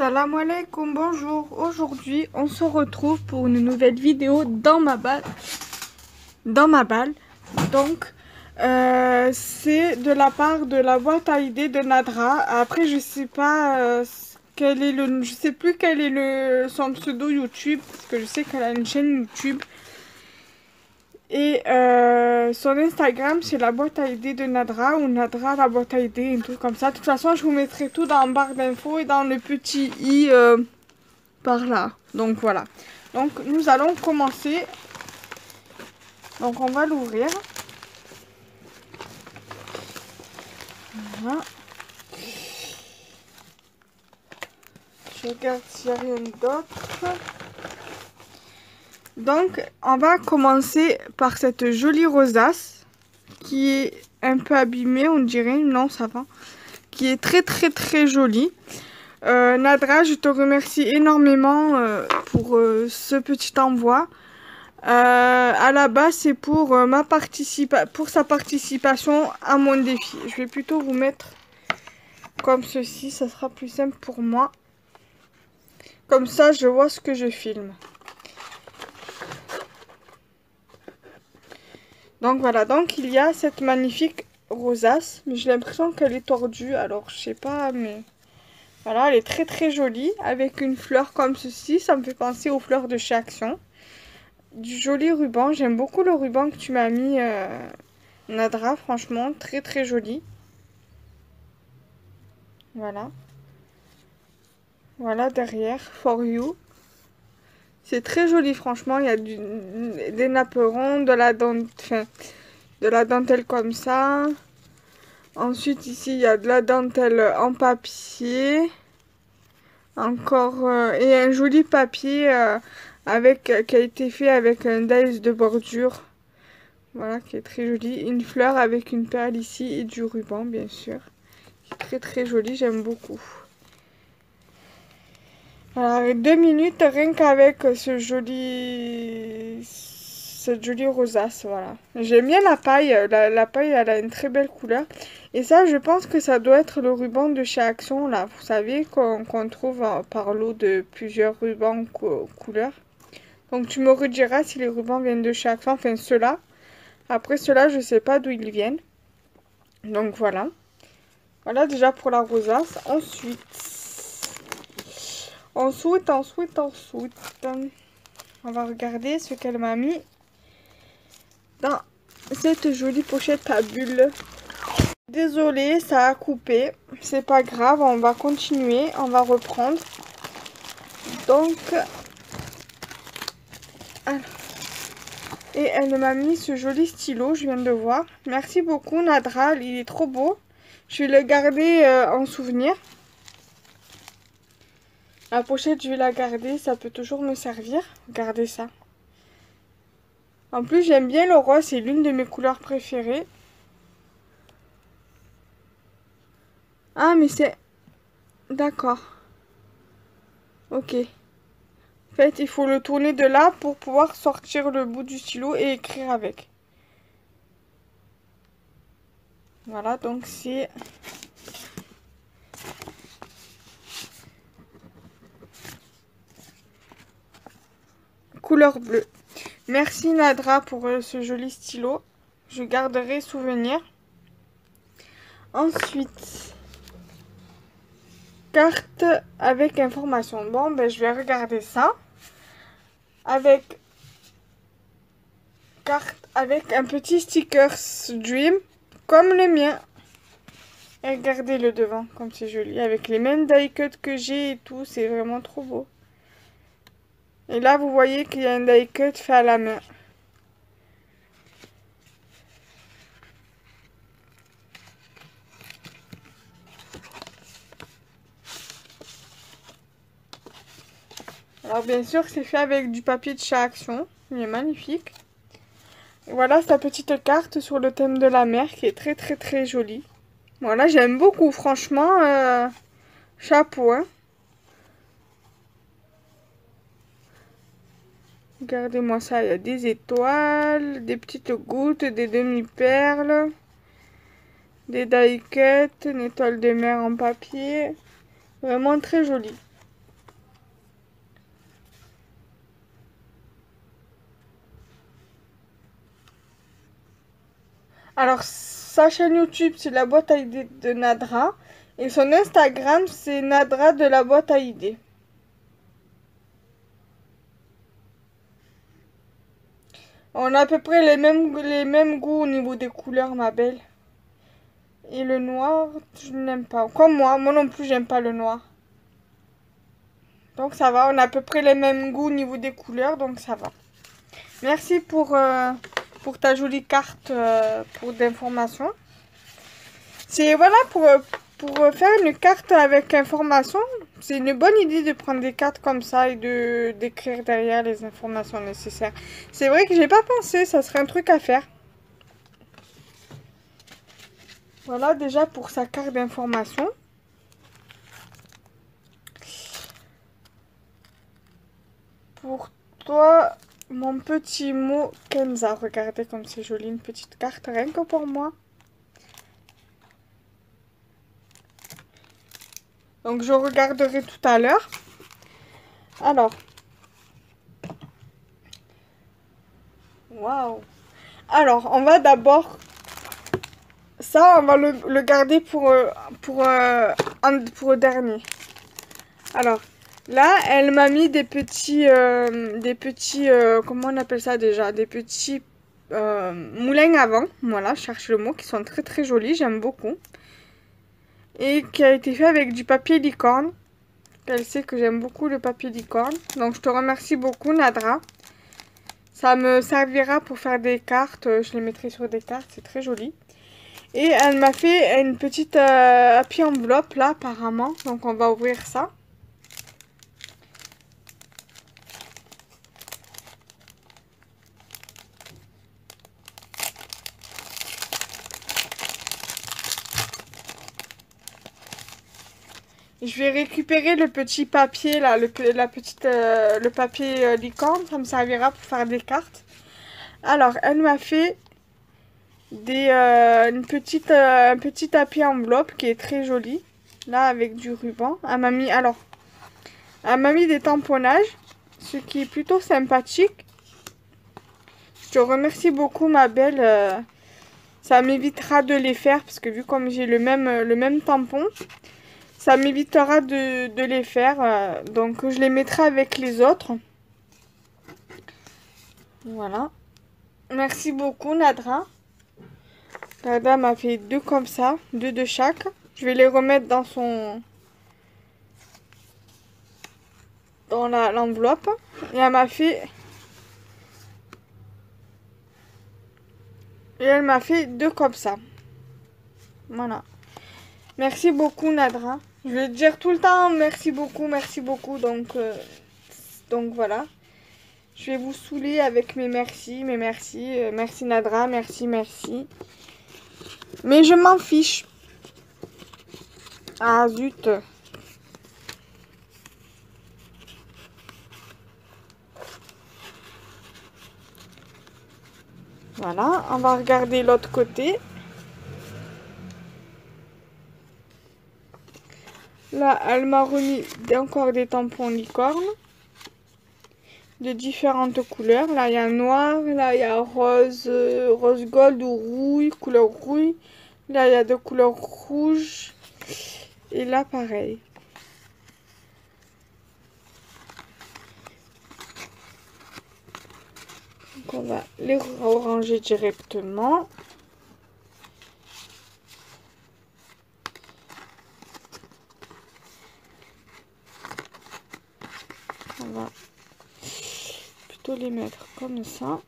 Salam alaikum, bonjour. Aujourd'hui, on se retrouve pour une nouvelle vidéo dans ma balle. Dans ma balle. Donc, euh, c'est de la part de la boîte à idées de Nadra. Après, je sais pas euh, quel est le, je sais plus quel est le son pseudo YouTube parce que je sais qu'elle a une chaîne YouTube. Et euh, son Instagram, c'est la boîte à idées de Nadra ou Nadra la boîte à idées, un truc comme ça. De toute façon, je vous mettrai tout dans la barre d'infos et dans le petit i euh, par là. Donc voilà. Donc nous allons commencer. Donc on va l'ouvrir. Voilà. Je regarde s'il n'y a rien d'autre. Donc, on va commencer par cette jolie rosace qui est un peu abîmée, on dirait. Non, ça va. Qui est très, très, très jolie. Euh, Nadra, je te remercie énormément euh, pour euh, ce petit envoi. à la base, c'est pour, pour sa participation à mon défi. Je vais plutôt vous mettre comme ceci, ça sera plus simple pour moi. Comme ça, je vois ce que je filme. Donc voilà, donc il y a cette magnifique rosace, mais j'ai l'impression qu'elle est tordue, alors je sais pas, mais voilà, elle est très très jolie, avec une fleur comme ceci, ça me fait penser aux fleurs de chez. Du joli ruban, j'aime beaucoup le ruban que tu m'as mis, euh, Nadra, franchement, très très joli. Voilà. Voilà derrière, for you. C'est très joli, franchement. Il y a des napperons, de la, dentelle, de la dentelle comme ça. Ensuite, ici, il y a de la dentelle en papier. Encore, euh, et un joli papier euh, avec, qui a été fait avec un dice de bordure. Voilà, qui est très joli. Une fleur avec une perle ici et du ruban, bien sûr. Très, très joli, j'aime beaucoup. Alors, deux minutes rien qu'avec ce joli... Cette jolie rosace, voilà. J'aime bien la paille. La, paille, elle a une très belle couleur. Et ça, je pense que ça doit être le ruban de chez Action, là. Vous savez, qu'on trouve par lot de plusieurs rubans couleurs. Donc, tu me rediras si les rubans viennent de chez Action. Enfin, ceux-là. Après, ceux-là, je sais pas d'où ils viennent. Donc, voilà. Voilà déjà pour la rosace. Ensuite... Ensuite, ensuite, ensuite, on va regarder ce qu'elle m'a mis dans cette jolie pochette à bulles. Désolée, ça a coupé. C'est pas grave, on va continuer, on va reprendre. Donc, et elle m'a mis ce joli stylo, je viens de voir. Merci beaucoup Nadra, il est trop beau. Je vais le garder euh, en souvenir. La pochette, je vais la garder. Ça peut toujours me servir. Regardez ça. En plus, j'aime bien le rose. C'est l'une de mes couleurs préférées. Ah, mais c'est... D'accord. Ok. En fait, il faut le tourner de là pour pouvoir sortir le bout du stylo et écrire avec. Voilà, donc c'est... couleur bleue. Merci Nadra pour euh, ce joli stylo. Je garderai souvenir. Ensuite, carte avec information. Bon, ben je vais regarder ça. Avec carte avec un petit sticker Dream comme le mien. Et regardez le devant comme c'est joli. Avec les mêmes die cuts que j'ai et tout. C'est vraiment trop beau. Et là, vous voyez qu'il y a un die cut fait à la main. Alors bien sûr, c'est fait avec du papier de chez Action. Il est magnifique. Et voilà sa petite carte sur le thème de la mer qui est très très très jolie. Voilà, j'aime beaucoup. Franchement, euh, chapeau. Hein. Regardez-moi ça, il y a des étoiles, des petites gouttes, des demi-perles, des die une étoile de mer en papier. Vraiment très joli. Alors, sa chaîne YouTube, c'est la boîte à idées de Nadra. Et son Instagram, c'est Nadra de la boîte à idées. On a à peu près les mêmes, goûts au niveau des couleurs, ma belle. Et le noir, je n'aime pas. Comme moi, moi non plus, j'aime pas le noir. Donc ça va, on a à peu près les mêmes goûts au niveau des couleurs, donc ça va. Merci pour, euh, pour ta jolie carte euh, pour d'information. C'est voilà pour, pour faire une carte avec information. C'est une bonne idée de prendre des cartes comme ça et de d'écrire derrière les informations nécessaires. C'est vrai que j'ai pas pensé, ça serait un truc à faire. Voilà déjà pour sa carte d'information. Pour toi, mon petit mot Kenza. Regardez comme c'est joli, une petite carte rien que pour moi. Donc je regarderai tout à l'heure. Alors. Waouh. Alors, on va d'abord... Ça, on va le, garder pour, euh, pour, euh, dernier. Alors, là, elle m'a mis des petits... Euh, des petits... comment on appelle ça déjà? Des petits moulins avant. Voilà, je cherche le mot. Qui sont très très jolis. J'aime beaucoup et qui a été fait avec du papier licorne. Elle sait que j'aime beaucoup le papier licorne. Donc je te remercie beaucoup Nadra. Ça me servira pour faire des cartes. Je les mettrai sur des cartes, c'est très joli. Et elle m'a fait une petite euh, enveloppe là apparemment. Donc on va ouvrir ça. Je vais récupérer le petit papier là, le, la petite, euh, le papier euh, licorne, ça me servira pour faire des cartes. Alors, elle m'a fait des, euh, une petite, un petit tapis enveloppe qui est très joli. Là, avec du ruban. Elle m'a mis, alors, elle m'a mis des tamponnages, ce qui est plutôt sympathique. Je te remercie beaucoup, ma belle. ça m'évitera de les faire, parce que vu comme j'ai le même, le même tampon, ça m'évitera de, les faire. Euh, donc je les mettrai avec les autres. Voilà. Merci beaucoup Nadra. Nadra m'a fait deux comme ça, deux de chaque. Je vais les remettre dans son... Dans l'enveloppe. Et elle m'a fait... Et elle m'a fait deux comme ça. Voilà. Merci beaucoup Nadra. Je vais dire tout le temps merci beaucoup, merci beaucoup. Donc, euh, donc voilà. Je vais vous saouler avec mes merci, mes merci. Euh, merci Nadra, merci, merci. Mais je m'en fiche. Ah zut. Voilà, on va regarder l'autre côté. Là, elle m'a remis encore des tampons licorne de différentes couleurs. Là, il y a noir, là, il y a rose, euh, rose gold ou rouille, couleur rouille. Là, il y a de couleurs rouge. Et là, pareil. Donc, on va les ranger directement. on va les mettre comme ça.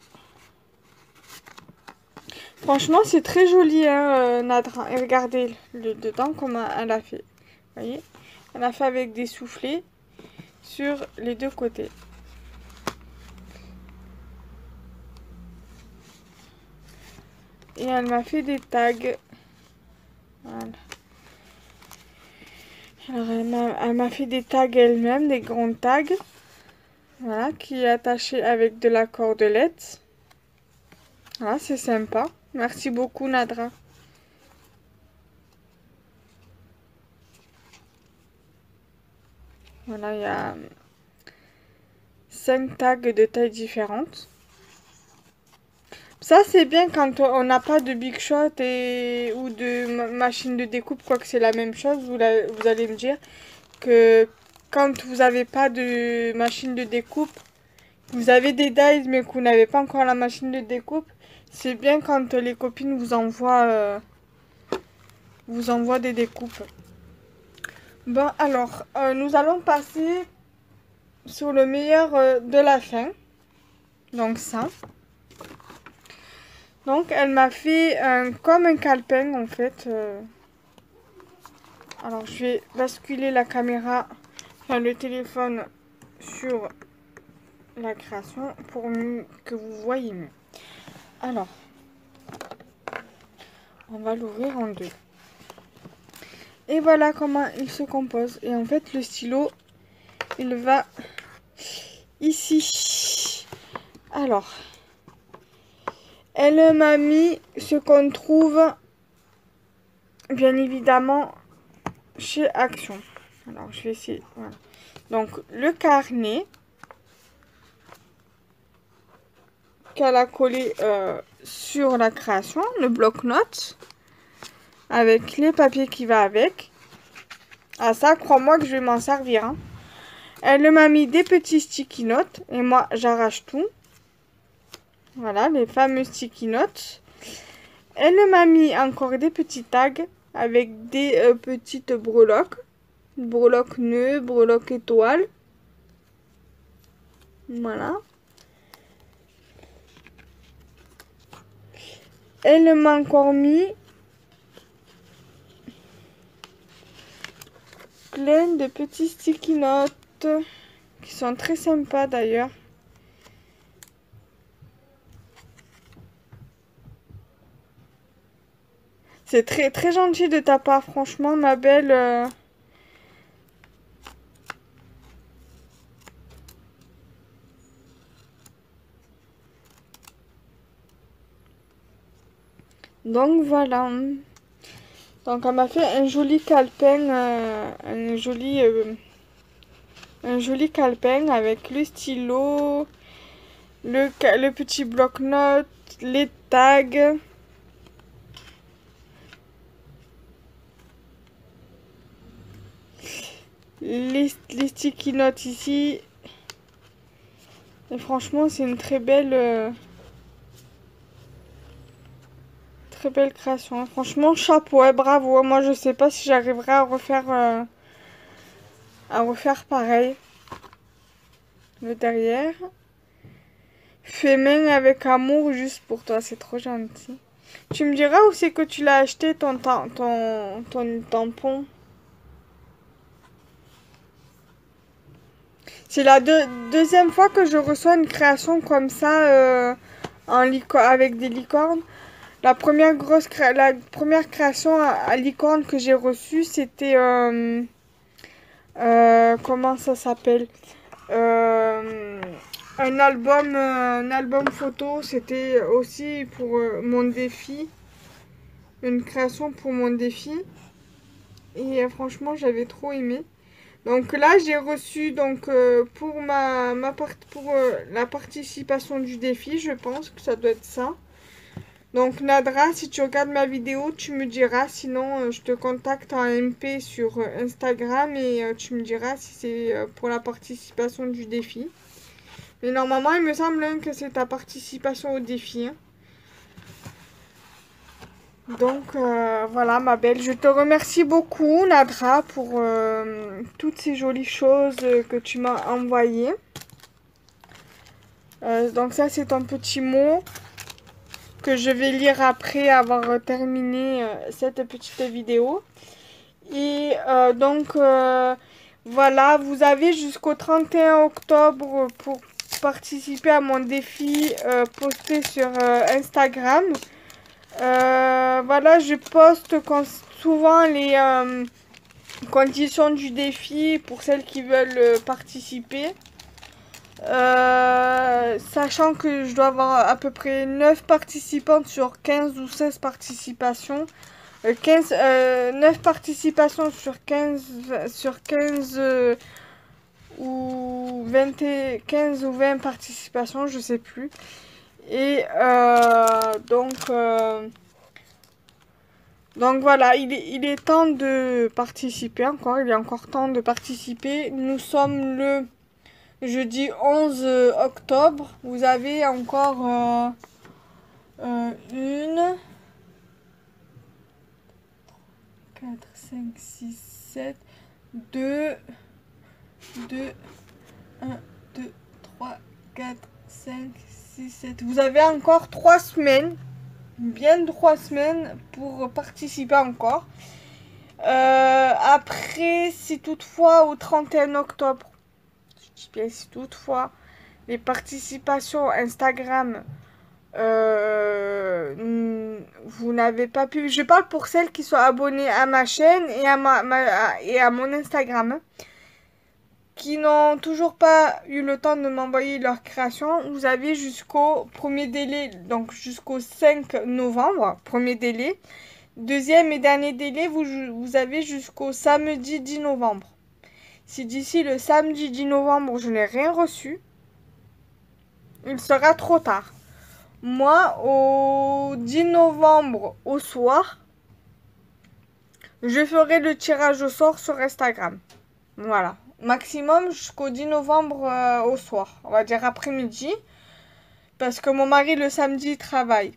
Franchement, c'est très joli, hein, euh, Nadra. Et regardez le dedans, comment elle a fait. Voyez? Elle a fait avec des soufflets sur les deux côtés. Et elle m'a fait des tags. Voilà. Alors, elle m'a fait des tags elle-même, des grands tags. Voilà, qui est attaché avec de la cordelette. Voilà, c'est sympa. Merci beaucoup, Nadra. Voilà, il y a 5 tags de tailles différentes. Ça, c'est bien quand on n'a pas de Big Shot et, ou de machine de découpe, quoi que c'est la même chose, vous, vous allez me dire que quand vous n'avez pas de machine de découpe, vous avez des dies mais que vous n'avez pas encore la machine de découpe, c'est bien quand les copines vous envoient, euh, vous envoient des découpes. Bon, alors, euh, nous allons passer sur le meilleur euh, de la fin. Donc ça. Donc, elle m'a fait comme un calepin, en fait. Alors, je vais basculer la caméra, le téléphone sur la création pour que vous voyez mieux. Alors, on va l'ouvrir en deux. Et voilà comment il se compose. Et en fait, le stylo, il va ici. Alors, elle m'a mis ce qu'on trouve, bien évidemment, chez Action. Alors, je vais essayer. Donc, le carnet qu'elle a collé euh, sur la création, le bloc-notes, avec les papiers qui va avec. Ah ça, crois-moi que je vais m'en servir. Hein. Elle m'a mis des petits sticky notes et moi j'arrache tout. Voilà, les fameux sticky notes. Elle m'a mis encore des petits tags avec des euh, petites breloques. Breloques nœuds, breloques étoiles. Voilà. Elle m'a encore mis plein de petits sticky notes qui sont très sympas d'ailleurs. C'est très très gentil de ta part, franchement, ma belle. Donc voilà. Donc elle m'a fait un joli calepin, euh, un joli, euh, un joli calepin avec le stylo, le, le petit bloc-notes, les tags. Les, les sticky notes ici. Et franchement, c'est une très belle... Euh, très belle création. Hein. Franchement, chapeau, et bravo. Moi, je sais pas si j'arriverai à refaire euh, à refaire pareil. Le derrière. Fait main avec amour juste pour toi, c'est trop gentil. Tu me diras où c'est que tu l'as acheté ton, ton, ton tampon? C'est la deuxième fois que je reçois une création comme ça euh, en avec des licornes. La première grosse la première création à, licorne que j'ai reçue, c'était euh, euh, comment ça s'appelle euh, un album un album photo. C'était aussi pour mon défi, une création pour mon défi. Et franchement, j'avais trop aimé. Donc là, j'ai reçu donc pour ma, ma part, pour la participation du défi, je pense que ça doit être ça. Donc Nadra, si tu regardes ma vidéo, tu me diras. Sinon, euh, je te contacte en MP sur euh, Instagram et euh, tu me diras si c'est pour la participation du défi. Mais normalement, il me semble hein, que c'est ta participation au défi. Hein. Donc voilà ma belle, je te remercie beaucoup Nadra pour toutes ces jolies choses que tu m'as envoyées. donc ça c'est un petit mot que je vais lire après avoir terminé euh, cette petite vidéo. Et euh, donc, euh, voilà, vous avez jusqu'au 31 octobre pour participer à mon défi posté sur Instagram. voilà, je poste souvent les conditions du défi pour celles qui veulent participer. Euh, sachant que je dois avoir à peu près 9 participantes sur 15 ou 16 participations. 15, euh, 9 euh, participations sur 15, sur 15 ou 20, 15 ou 20 participations, je sais plus. Et donc, donc voilà, il est temps de participer encore. Il est encore temps de participer. Nous sommes le jeudi 11 octobre. Vous avez encore une, 4, 5, 6, 7, 2, 2, 1, 2, 3, 4, 5, 6, 7. Vous avez encore 3 semaines, bien 3 semaines pour participer encore. Euh, après, si toutefois au 31 octobre, si toutefois, les participations Instagram, euh, vous n'avez pas pu... Je parle pour celles qui sont abonnées à ma chaîne et à, ma, et à mon Instagram. Qui n'ont toujours pas eu le temps de m'envoyer leur création, vous avez jusqu'au premier délai, donc jusqu'au 5 novembre, premier délai. Deuxième et dernier délai, vous, vous avez jusqu'au samedi 10 novembre. Si d'ici le samedi 10 novembre, je n'ai rien reçu, il sera trop tard. Moi, au 10 novembre au soir, je ferai le tirage au sort sur Instagram. Voilà maximum jusqu'au 10 novembre euh, au soir, on va dire après-midi, parce que mon mari le samedi travaille.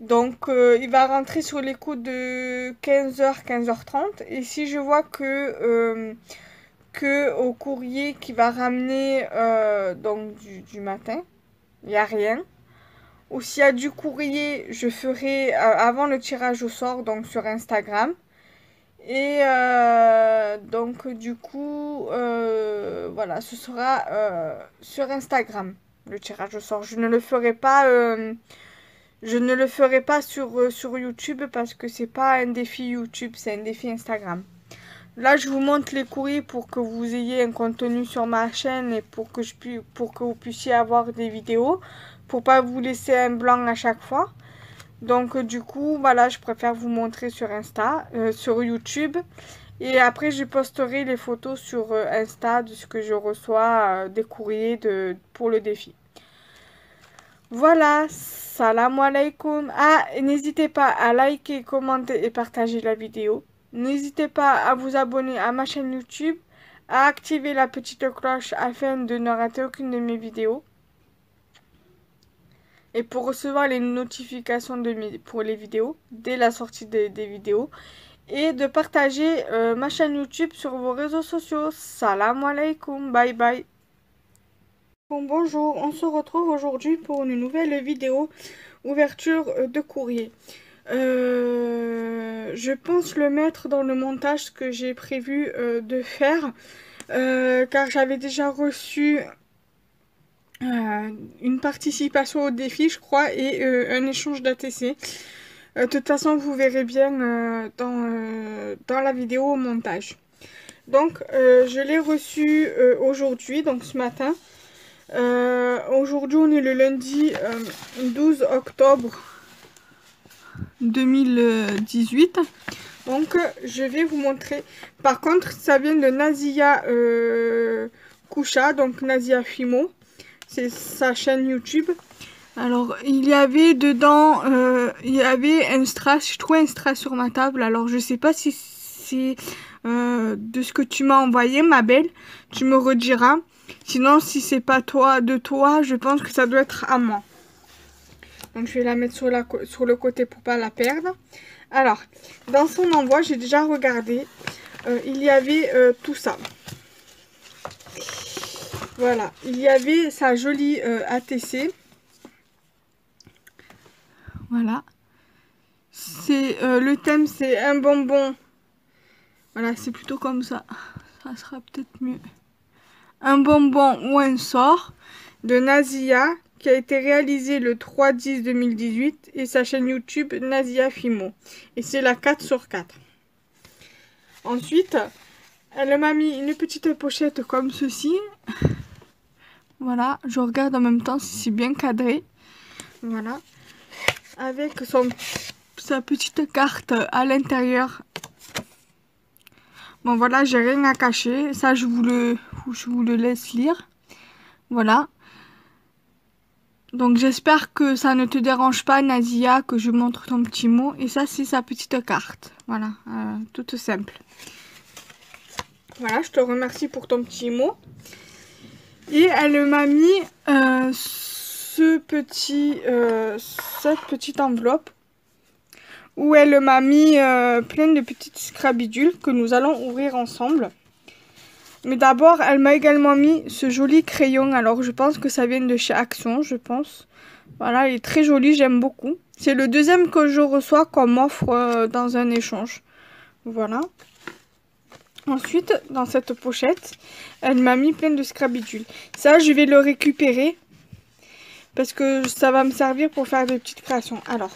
Donc euh, il va rentrer sur les coups de 15h, 15h30. Et si je vois que, euh, que au courrier qui va ramener donc du, matin, il n'y a rien. Ou s'il y a du courrier, je ferai avant le tirage au sort, donc sur Instagram. Et euh, donc du coup, euh, voilà, ce sera euh, sur Instagram le tirage au sort. Je ne le ferai pas, je ne le ferai pas sur, sur YouTube parce que c'est pas un défi YouTube, c'est un défi Instagram. Là, je vous montre les courriers pour que vous ayez un contenu sur ma chaîne et pour que, je pour que vous puissiez avoir des vidéos, pour pas vous laisser un blanc à chaque fois. Donc euh, du coup, voilà, je préfère vous montrer sur Insta, euh, sur YouTube. Et après, je posterai les photos sur euh, Insta de ce que je reçois des courriers de, pour le défi. Voilà, salam alaikum. Ah, n'hésitez pas à liker, commenter et partager la vidéo. N'hésitez pas à vous abonner à ma chaîne YouTube, à activer la petite cloche afin de ne rater aucune de mes vidéos. Et pour recevoir les notifications pour les vidéos, dès la sortie des, vidéos. Et de partager euh, ma chaîne YouTube sur vos réseaux sociaux. Salam alaikum, bye bye. Bon, bonjour, on se retrouve aujourd'hui pour une nouvelle vidéo ouverture euh, de courrier. Euh, je pense le mettre dans le montage que j'ai prévu de faire. car j'avais déjà reçu euh, une participation au défi, je crois, et euh, un échange d'ATC. Euh, de toute façon, vous verrez bien dans, dans la vidéo au montage. Donc, je l'ai reçu aujourd'hui, donc ce matin. Aujourd'hui, on est le lundi 12 octobre 2018. Donc, je vais vous montrer. Par contre, ça vient de Nazia Koucha, donc Nazia Fimo c'est sa chaîne YouTube. Alors, il y avait dedans, euh, il y avait un strass, je trouvais un strass sur ma table. Alors, je sais pas si c'est euh, de ce que tu m'as envoyé, ma belle. Tu me rediras. Sinon, si c'est pas toi, de toi, je pense que ça doit être à moi. Donc, je vais la mettre sur, la, sur le côté pour pas la perdre. Alors, dans son envoi, j'ai déjà regardé. Euh, il y avait tout ça. Voilà, il y avait sa jolie euh, ATC. Voilà. C'est euh, le thème, c'est un bonbon. Voilà, c'est plutôt comme ça. Ça sera peut-être mieux. Un bonbon ou un sort de Nazia qui a été réalisé le 3-10-2018 et sa chaîne YouTube Nazia Fimo. Et c'est la 4 sur 4. Ensuite, elle m'a mis une petite pochette comme ceci. Voilà, je regarde en même temps si c'est bien cadré. Voilà. Avec son, sa petite carte à l'intérieur. Bon voilà, j'ai rien à cacher. Ça, je vous le, laisse lire. Voilà. Donc j'espère que ça ne te dérange pas Nazia que je montre ton petit mot. Et ça c'est sa petite carte. Voilà, euh, toute simple. Voilà, je te remercie pour ton petit mot. Et elle m'a mis euh, ce petit, euh, cette petite enveloppe où elle m'a mis plein de petites scrabidules que nous allons ouvrir ensemble. Mais d'abord, elle m'a également mis ce joli crayon. Alors, je pense que ça vient de chez Action, je pense. Voilà, il est très joli, j'aime beaucoup. C'est le deuxième que je reçois comme offre euh, dans un échange. Voilà. Ensuite, dans cette pochette, elle m'a mis plein de scrabidules. Ça, je vais le récupérer. Parce que ça va me servir pour faire des petites créations. Alors,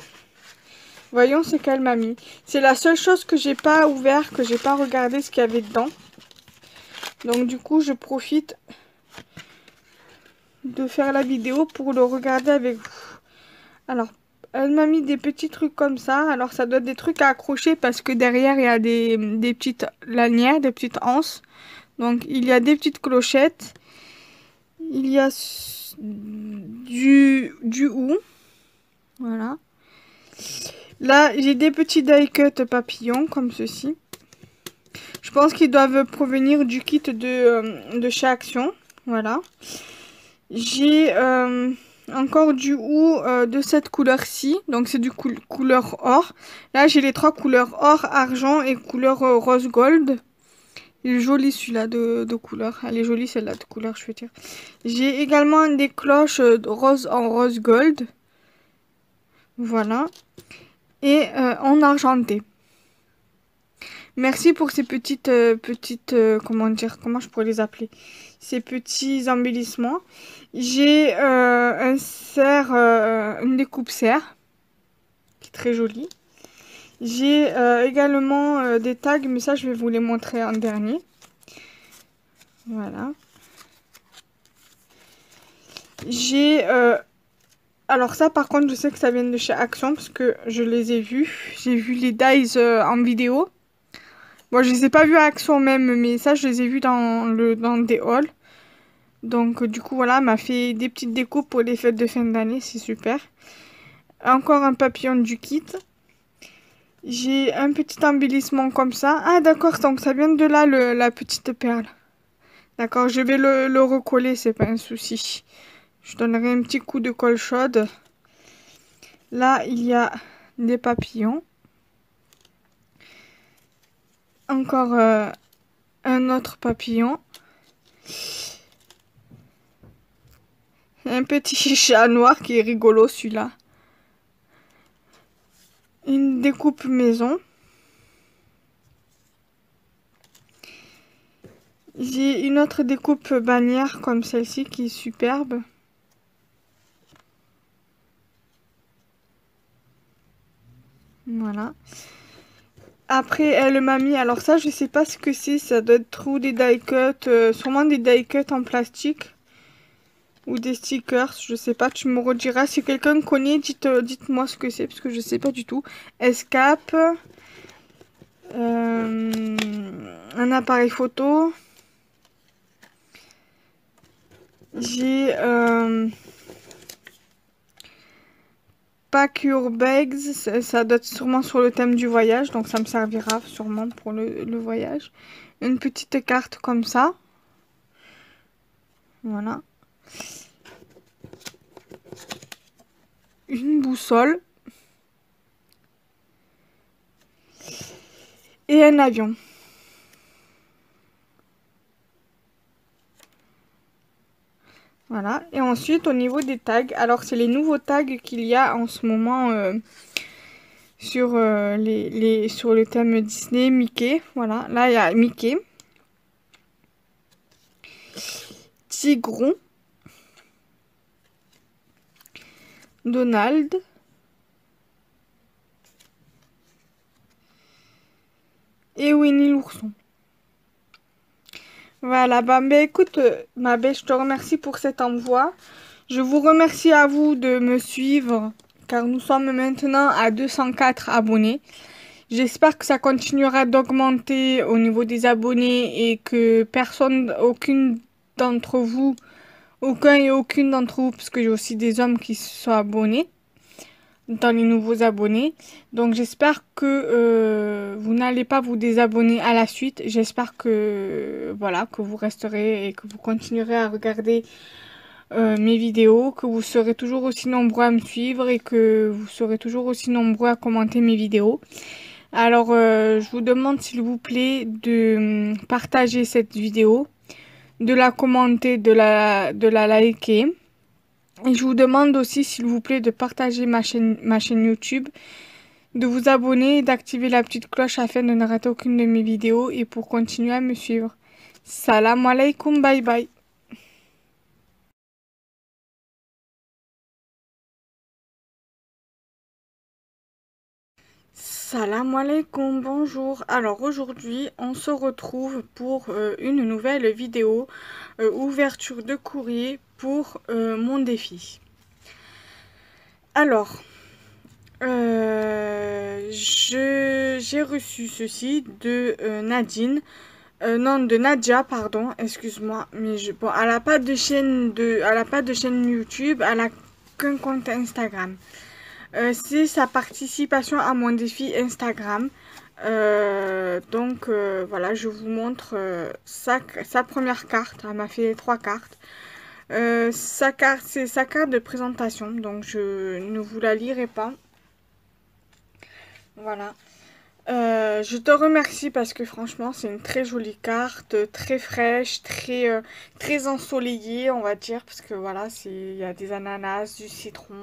voyons ce qu'elle m'a mis. C'est la seule chose que j'ai pas ouvert, que j'ai pas regardé ce qu'il y avait dedans. Donc du coup, je profite de faire la vidéo pour le regarder avec vous. Alors, elle m'a mis des petits trucs comme ça. Alors, ça doit être des trucs à accrocher parce que derrière, il y a des, petites lanières, des petites anses. Donc, il y a des petites clochettes. Il y a du, du hou. Voilà. Là, j'ai des petits die cut papillons comme ceci. Je pense qu'ils doivent provenir du kit de, euh, de chez Action. Voilà. J'ai euh, encore du hou euh, de cette couleur-ci. Donc c'est du couleur or. Là j'ai les trois couleurs or, argent et couleur rose gold. Il est joli celui-là de, de, couleur. Elle est jolie celle-là de couleur, je veux dire. J'ai également des cloches rose en rose gold. Voilà. Et en argenté. Merci pour ces petites, euh, petites, euh, comment dire, comment je pourrais les appeler? Ces petits embellissements. J'ai euh, un serre, une découpe serre, qui est très jolie. J'ai également des tags, mais ça je vais vous les montrer en dernier. Voilà. J'ai... alors ça par contre je sais que ça vient de chez Action parce que je les ai vus. J'ai vu les dies en vidéo. Moi, je les ai pas vus à Action même, mais ça, je les ai vus dans, le, des halls. Donc, du coup, voilà, m'a fait des petites découpes pour les fêtes de fin d'année, c'est super. Encore un papillon du kit. J'ai un petit embellissement comme ça. Ah, d'accord, donc ça vient de là, la petite perle. D'accord, je vais le, le recoller, c'est pas un souci. Je donnerai un petit coup de colle chaude. Là, il y a des papillons encore euh, un autre papillon. Un petit chat noir qui est rigolo celui-là. Une découpe maison. J'ai une autre découpe bannière comme celle-ci qui est superbe. Voilà. Après, elle m'a mis, alors ça, je sais pas ce que c'est, ça doit être des die cuts, euh, sûrement des die cuts en plastique. Ou des stickers, je sais pas, tu me rediras. Si quelqu'un connaît, dites, dites-moi ce que c'est, parce que je sais pas du tout. Escape. Euh, un appareil photo. J'ai... Pack your bags, ça, être sûrement sur le thème du voyage, donc ça me servira sûrement pour le, voyage. Une petite carte comme ça. Voilà. Une boussole. Et un avion. Voilà. Et ensuite, au niveau des tags, alors c'est les nouveaux tags qu'il y a en ce moment euh, sur, euh, les, sur le thème Disney, Mickey. Voilà. Là, il y a Mickey. Tigron. Donald. Et Winnie l'ourson. Voilà, bah, écoute, euh, ma belle, je te remercie pour cet envoi. Je vous remercie à vous de me suivre, car nous sommes maintenant à 204 abonnés. J'espère que ça continuera d'augmenter au niveau des abonnés et que personne, aucune d'entre vous, aucun et aucune d'entre vous, parce que j'ai aussi des hommes qui se sont abonnés dans les nouveaux abonnés. Donc j'espère que euh, vous n'allez pas vous désabonner à la suite. J'espère que voilà que vous resterez et que vous continuerez à regarder euh, mes vidéos, que vous serez toujours aussi nombreux à me suivre et que vous serez toujours aussi nombreux à commenter mes vidéos. Alors euh, je vous demande s'il vous plaît de hum, partager cette vidéo, de la commenter, de la, de la liker et je vous demande aussi, s'il vous plaît, de partager ma chaîne, YouTube, de vous abonner et d'activer la petite cloche afin de ne rater aucune de mes vidéos et pour continuer à me suivre. Salam alaikum, bye bye. Salam alaikum, bonjour. Alors aujourd'hui, on se retrouve pour euh, une nouvelle vidéo euh, ouverture de courrier pour euh, mon défi. Alors, j'ai reçu ceci de Nadine. non, de Nadia, pardon, excuse-moi. Mais je, bon, elle n'a pas de chaîne de, elle a pas de chaîne YouTube, elle a qu'un compte Instagram. C'est sa participation à mon défi Instagram. donc voilà, je vous montre sa, première carte. Elle m'a fait trois cartes. Euh, sa carte, c'est sa carte de présentation, donc je ne vous la lirai pas. Voilà. Euh, je te remercie parce que franchement c'est une très jolie carte, très fraîche, très, euh, très ensoleillée on va dire parce que voilà il y a des ananas, du citron,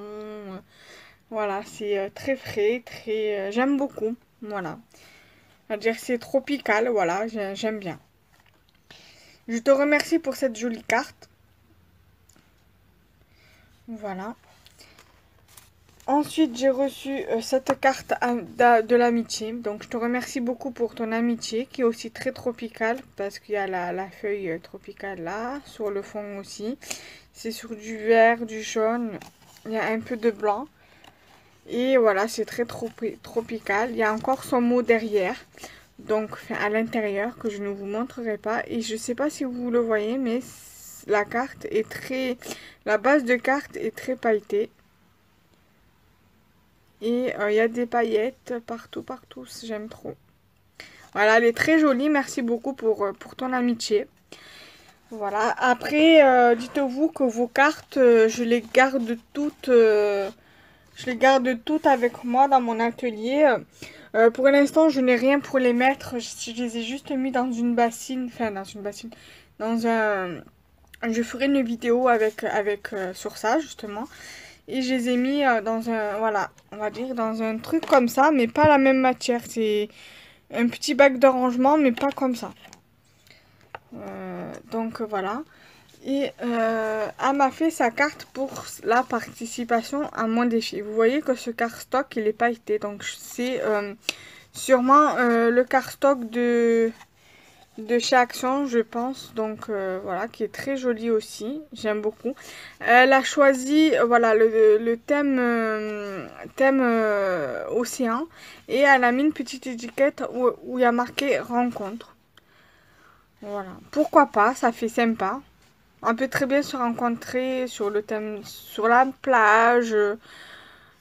voilà c'est très frais, très j'aime beaucoup, voilà. C'est tropical, voilà j'aime bien. Je te remercie pour cette jolie carte. Voilà. Ensuite, j'ai reçu euh, cette carte de l'amitié. Donc, je te remercie beaucoup pour ton amitié, qui est aussi très tropicale, parce qu'il y a la, feuille euh, tropicale là, sur le fond aussi. C'est sur du vert, du jaune, il y a un peu de blanc. Et voilà, c'est très tropical. Il y a encore son mot derrière, donc à l'intérieur, que je ne vous montrerai pas. Et je ne sais pas si vous le voyez, mais la carte est très... La base de carte est très pailletée. Et euh, il y a des paillettes partout, partout. J'aime trop. Voilà, elle est très jolie. Merci beaucoup pour, euh, pour ton amitié. Voilà. Après, euh, dites-vous que vos cartes, je les garde toutes... je les garde toutes avec moi dans mon atelier. pour l'instant, je n'ai rien pour les mettre. Je, les ai juste mis dans une bassine. Enfin, dans une bassine. Dans un je ferai une vidéo avec, avec euh, sur ça justement. Et je les ai mis euh, dans un, voilà, on va dire dans un truc comme ça, mais pas la même matière. C'est un petit bac d'arrangement, mais pas comme ça. Euh, donc voilà. Et elle m'a fait sa carte pour la participation à mon défi. Vous voyez que ce cardstock, il est pailleté. Donc c'est sûrement le cardstock de de chez Action, je pense. Donc euh, voilà, qui est très joli aussi. J'aime beaucoup. Elle a choisi euh, voilà le, thème, euh, thème océan. Et elle a mis une petite étiquette où, où il y a marqué rencontre. Voilà. Pourquoi pas, ça fait sympa. On peut très bien se rencontrer sur le thème, sur la plage.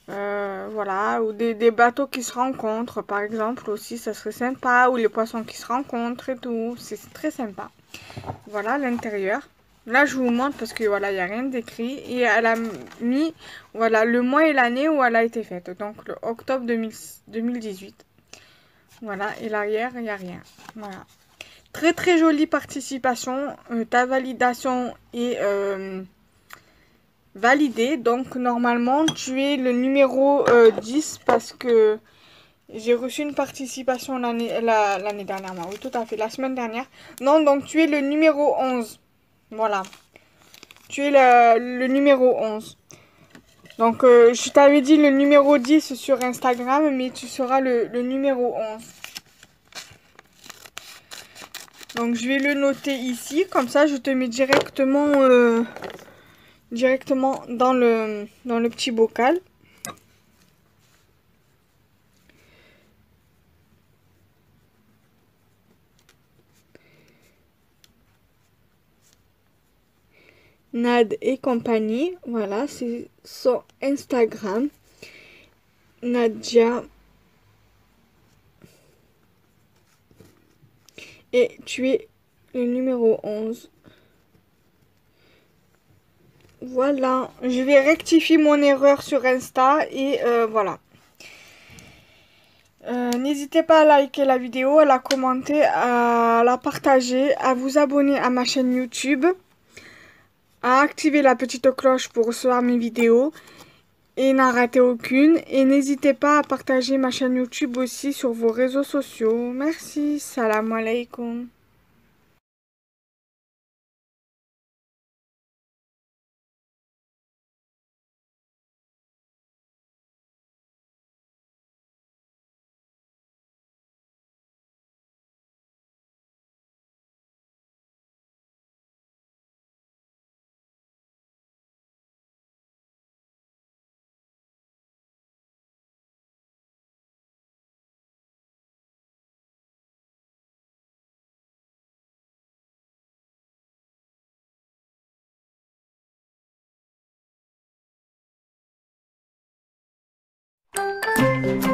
Euh, voilà, ou des, bateaux qui se rencontrent, par exemple, aussi, ça serait sympa, ou les poissons qui se rencontrent et tout, c'est très sympa. Voilà l'intérieur. Là, je vous montre parce que voilà, il n'y a rien d'écrit. Et elle a mis voilà, le mois et l'année où elle a été faite. Donc, le octobre 2018. Voilà, et l'arrière, il n'y a rien. Voilà. Très très jolie participation. Euh, ta validation et euh, validé. Donc normalement tu es le numéro 10 euh, parce que j'ai reçu une participation l'année dernière. Oui, tout à fait, la semaine dernière. Non, donc tu es le numéro 11. Voilà. Tu es le, numéro 11. Donc je t'avais dit le numéro 10 sur Instagram, mais tu seras le, numéro 11. Donc je vais le noter ici, comme ça je te mets directement... Euh, directement dans le, dans le petit bocal. Nad et compagnie. Voilà, c'est son Instagram. Nadia. Et tu es le numéro 11. Voilà, je vais rectifier mon erreur sur Insta et euh, voilà. Euh, n'hésitez pas à liker la vidéo, à la commenter, à la partager, à vous abonner à ma chaîne YouTube, à activer la petite cloche pour recevoir mes vidéos et n'en rater aucune. Et n'hésitez pas à partager ma chaîne YouTube aussi sur vos réseaux sociaux. Merci, salam alaikum. Bye.